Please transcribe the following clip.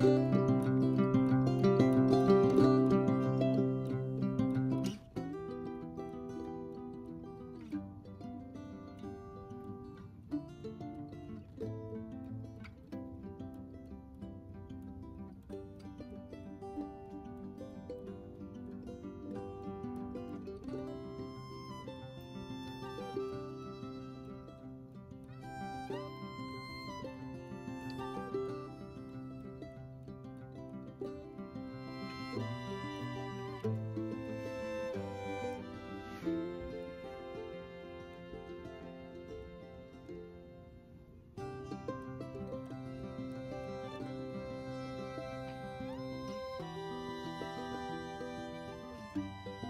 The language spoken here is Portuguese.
Música Música